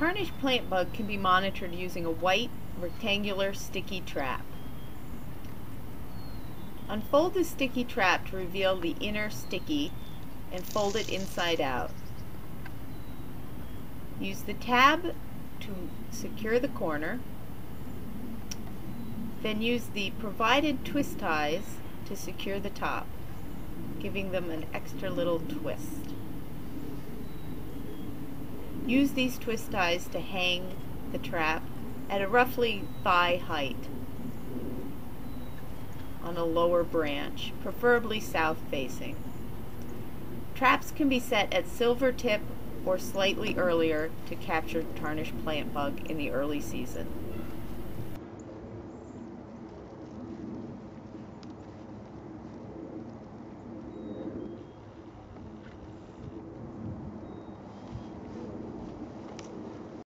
Tarnished plant bug can be monitored using a white rectangular sticky trap. Unfold the sticky trap to reveal the inner sticky and fold it inside out. Use the tab to secure the corner. Then use the provided twist ties to secure the top, giving them an extra little twist. Use these twist ties to hang the trap at a roughly thigh height on a lower branch, preferably south facing. Traps can be set at silver tip or slightly earlier to capture tarnished plant bug in the early season.